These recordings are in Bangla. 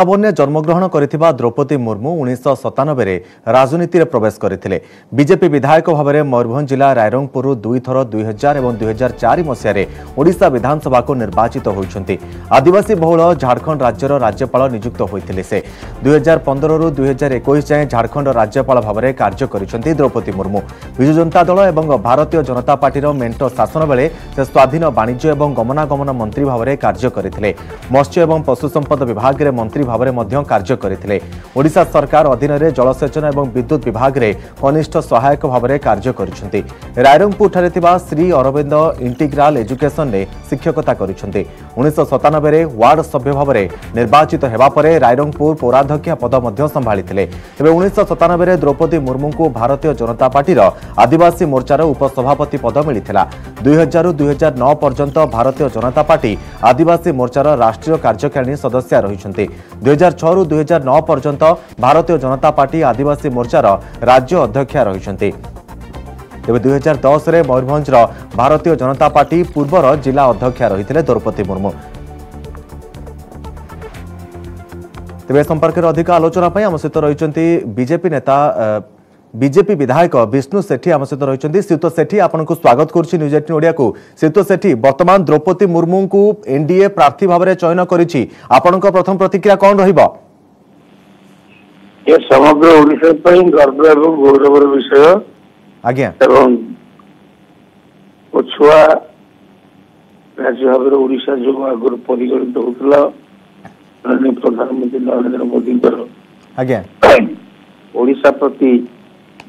ଭାବନରେ ଜନ୍ମଗ୍ରହଣ କରିଥିବା ଦ୍ରୌପଦୀ ମୁର୍ମୁ ଉଣେଇଶହ ସତାନବେରେ ରାଜନୀତିରେ ପ୍ରବେଶ କରିଥିଲେ ବିଜେପି ବିଧାୟକ ଭାବରେ ମୟୂରଭଞ୍ଜ ଜିଲ୍ଲା ରାଇରଙ୍ଗପୁରରୁ ଦୁଇଥର ଦୁଇହଜାର ଏବଂ ଦୁଇହଜାର ଚାରି ମସିହାରେ ଓଡ଼ିଶା ବିଧାନସଭାକୁ ନିର୍ବାଚିତ ହୋଇଛନ୍ତି ଆଦିବାସୀ ବହୁଳ ଝାଡ଼ଖଣ୍ଡ ରାଜ୍ୟର ରାଜ୍ୟପାଳ ନିଯୁକ୍ତ ହୋଇଥିଲେ ସେ ଦୁଇହଜାର ପନ୍ଦରରୁ ଦୁଇହଜାର ଏକୋଇଶ ଯାଏଁ ଝାଡ଼ଖଣ୍ଡ ରାଜ୍ୟପାଳ ଭାବରେ କାର୍ଯ୍ୟ କରିଛନ୍ତି ଦ୍ରୌପଦୀ ମୁର୍ମୁ ବିଜୁ ଜନତା ଦଳ ଏବଂ ଭାରତୀୟ ଜନତା ପାର୍ଟିର ମେଣ୍ଟ ଶାସନ ବେଳେ ସେ ସ୍ୱାଧୀନ ବାଣିଜ୍ୟ ଏବଂ ଗମନାଗମନ ମନ୍ତ୍ରୀ ଭାବରେ କାର୍ଯ୍ୟ କରିଥିଲେ ମତ୍ସ୍ୟ ଏବଂ ପଶୁ ସମ୍ପଦ ବିଭାଗରେ ମନ୍ତ୍ରୀ ভাবে কার্য করে ওড়শা সরকার অধীনরে জলসেচন এবং বিদ্যুৎ বিভাগে কনিষ্ঠ সহায়ক ভাবে কার্য করছেন রায়রঙ্গপুরଠାରେ শ্রী অরবিন্দ ইন্টিগ্রাল এজুকেশনে শিক্ষকতা করছেন উনিশশো সতানবেরে ওয়ার্ড সভ্য ভাবে নির্বাচিত হওয়া পরে রায়রঙ্গপুর পৌরাধ্যক্ষ পদ সম্ভাড়ি তবে উনিশশো সতানবেরে দ্রৌপদী মুর্মুঙ্কু ভারতীয় জনতা পার্টির আদিবাসী মোর্চার উপসভাপতি পদ মিলিছিল দুই হাজার দুই হাজার ন পর্যন্ত ভারতীয় জনতা পার্টি আদিবাসী মোর্চার রাষ্ট্রীয় কার্যকারিণী সদস্যা রয়েছেন ଦୁଇହଜାର ଛଅରୁ ଦୁଇହଜାର ନଅ ପର୍ଯ୍ୟନ୍ତ ଭାରତୀୟ ଜନତା ପାର୍ଟି ଆଦିବାସୀ ମୋର୍ଚ୍ଚାର ରାଜ୍ୟ ଅଧ୍ୟକ୍ଷା ରହିଛନ୍ତି ତେବେ ଦୁଇହଜାର ଦଶରେ ମୟୂରଭଞ୍ଜର ଭାରତୀୟ ଜନତା ପାର୍ଟି ପୂର୍ବର ଜିଲ୍ଲା ଅଧ୍ୟକ୍ଷା ରହିଥିଲେ ଦ୍ରୌପଦୀ ମୁର୍ମୁ ତେବେ ଏ ସମ୍ପର୍କରେ ଅଧିକ ଆଲୋଚନା ପାଇଁ ଆମ ସହିତ ରହିଛନ୍ତି ବିଜେପି ନେତା বিজেপি বিধায়ক বিষ্ণু সেঠী আমার সহ রয়েছেন শ্রীত সেঠী আপনার স্বাগত করছি নিউজ এইটিন ওড়িয়া শ্রীত সেঠী বর্তমান দ্রৌপদী মুর্মু এনডিএ প্রার্থী ভাবে চয়ন করেছি আপনার প্রথম প্রতিক্রিয়া কম রহব ଏ ସମଗ୍ର ଓଡ଼ିଶା ପାଇଁ ଗର୍ବ ଏବଂ ଗୌରବର ବିଷୟ ଆଜ୍ଞା ଏବଂ ମୋ ଛୁଆ ରାଜ୍ୟ ଭାବରେ ଓଡ଼ିଶା ଯୋଉ ଆଗରୁ ପରିଗଣିତ ହଉଥିଲା ପ୍ରଧାନମନ୍ତ୍ରୀ ନରେନ୍ଦ୍ର ମୋଦିଙ୍କର ଆଜ୍ଞା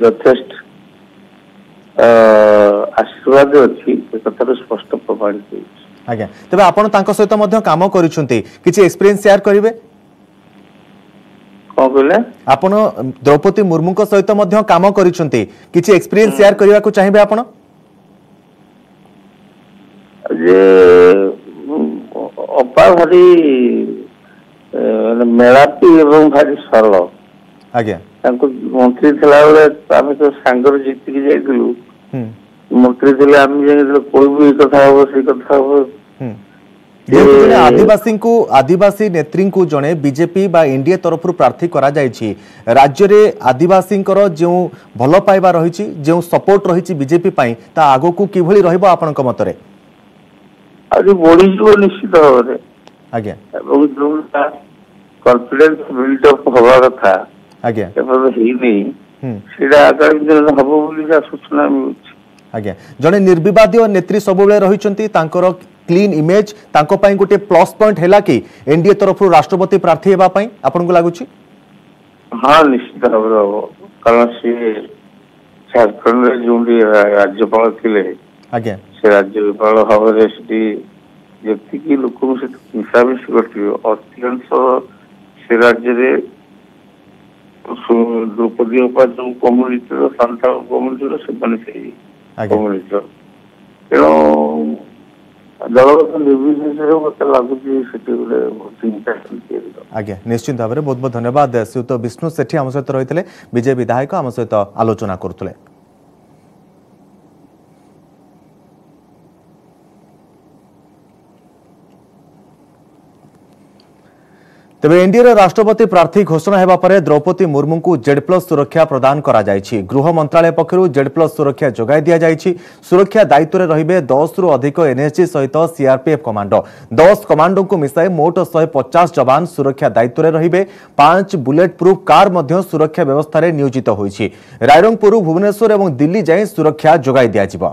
ଯଥେଷ୍ଟ ଆଶୀର୍ବାଦ ଅଛି ସେ କଥାରୁ ସ୍ପଷ୍ଟ ପ୍ରମାଣିତ ହେଇଛି ଆଜ୍ଞା ତେବେ ଆପଣ ତାଙ୍କ ସହିତ ମଧ୍ୟ କାମ କରିଛନ୍ତି କିଛି ଏକ୍ସପିରିଏନ୍ସ ସେୟାର କରିବେ କ'ଣ କହିଲେ ଆପଣ ଦ୍ରୌପଦୀ ମୁର୍ମୁଙ୍କ ସହିତ ମଧ୍ୟ କାମ କରିଛନ୍ତି କିଛି ଏକ୍ସପିରିଏନ୍ସ ସେୟାର କରିବାକୁ ଚାହିଁବେ ଆପଣ ଯେ ଅପା ଭାରି ମେଳାପି ଏବଂ ଭାରି ସରଳ ଆଜ୍ଞା ତାଙ୍କୁ ମନ୍ତ୍ରୀ ଥିଲାବେଳେ ଆମେ ତ ସାଙ୍ଗରେ ଜିତିକି ଯାଇଥିଲୁ ମନ୍ତ୍ରୀ ଥିଲେ ଆମେ ଯାଇଥିଲୁ କୋଇବୁ ଏଇ କଥା ହବ ସେଇ କଥା ହବ আদিবাসীঙ্কু আদিবাসী নেত্রীঙ্কু জনে বিজেপি বা এনডিএ তরফরু প্রার্থী করা যাইছি রাজ্যরে আদিবাসীঙ্কর যে ভাল পাইবা রয়েছে যে সপোর্ট রয়েছে বিজেপি পাই তা আগকু কিভাবে রহব আপনার মতরে আজি বড়িযোগ নিশ্চিত ভাবে আজ্ঞা এবং কনফিডেন্স বিল্ড অপ হওয়ার কথা ଆଜ୍ଞା ଏପର୍ଯ୍ୟନ୍ତ ହେଇନି ସେଇଟା ଆଗାମୀ ଦିନରେ ହବ ବୋଲି ଯାହା ସୂଚନା ମିଳୁଛି ଆଜ୍ଞା ଜଣେ ନିର୍ବିବାଦୀୟ ନେତ୍ରୀ ସବୁବେଳେ ରହିଛନ୍ତି ତାଙ୍କର କ୍ଲିନ୍ ଇମେଜ୍ ତାଙ୍କ ପାଇଁ ଗୋଟିଏ ପ୍ଲସ୍ ପଏଣ୍ଟ ହେଲା କି ଏନ୍ଡିଏ ତରଫରୁ ରାଷ୍ଟ୍ରପତି ପ୍ରାର୍ଥୀ ହେବା ପାଇଁ ଆପଣଙ୍କୁ ଲାଗୁଛି ହଁ ନିଶ୍ଚିତ ଭାବରେ ହବ କାରଣ ସିଏ ଝାଡ଼ଖଣ୍ଡରେ ଯେଉଁଠି ରାଜ୍ୟପାଳ ଥିଲେ ଆଜ୍ଞା ସେ ରାଜ୍ୟପାଳ ଭାବରେ ସେଠି ଯେତିକି ଲୋକଙ୍କୁ ସେଠି ମିଶାମିଶି କରିଥିବେ ଅଧିକାଂଶ ସେ ରାଜ୍ୟରେ ଦ୍ରୌପଦୀ ଅପା ଯୋଉ କମ୍ୟୁନିଟିର ସାନ୍ତା କମ୍ୟୁନିଟିର ସେମାନେ ସେଇ କମ୍ୟୁନିଟିର ତେଣୁ ଦଳଗତ ଲାଗୁଛି ସେଠି ଗୋଟେ ଆଜ୍ଞା ନିଶ୍ଚିନ୍ତ ଭାବରେ ବହୁତ ବହୁତ ଧନ୍ୟବାଦ ଶ୍ରୀଯୁକ୍ତ ବିଷ୍ଣୁ ସେଠୀ ଆମ ସହିତ ରହିଥିଲେ ବିଜେପି ବିଧାୟକ ଆମ ସହିତ ଆଲୋଚନା କରୁଥିଲେ ତେବେ ଏନ୍ଡିଏର ରାଷ୍ଟ୍ରପତି ପ୍ରାର୍ଥୀ ଘୋଷଣା ହେବା ପରେ ଦ୍ରୌପଦୀ ମୁର୍ମୁଙ୍କୁ ଜେଡ୍ ପ୍ଲସ୍ ସୁରକ୍ଷା ପ୍ରଦାନ କରାଯାଇଛି ଗୃହ ମନ୍ତ୍ରାଳୟ ପକ୍ଷରୁ ଜେଡ୍ ପ୍ଲସ୍ ସୁରକ୍ଷା ଯୋଗାଇ ଦିଆଯାଇଛି ସୁରକ୍ଷା ଦାୟିତ୍ୱରେ ରହିବେ ଦଶରୁ ଅଧିକ ଏନ୍ଏସ୍ଜି ସହିତ ସିଆର୍ପିଏଫ୍ କମାଣ୍ଡୋ ଦଶ କମାଣ୍ଡୋଙ୍କୁ ମିଶାଇ ମୋଟ ଶହେ ପଚାଶ ଯବାନ ସୁରକ୍ଷା ଦାୟିତ୍ୱରେ ରହିବେ ପାଞ୍ଚ ବୁଲେଟ୍ ପ୍ରୁଫ୍ କାର୍ ମଧ୍ୟ ସୁରକ୍ଷା ବ୍ୟବସ୍ଥାରେ ନିୟୋଜିତ ହୋଇଛି ରାଇରଙ୍ଗପୁରରୁ ଭୁବନେଶ୍ୱର ଏବଂ ଦିଲ୍ଲୀ ଯାଇ ସୁରକ୍ଷା ଯୋଗାଇ ଦିଆଯିବ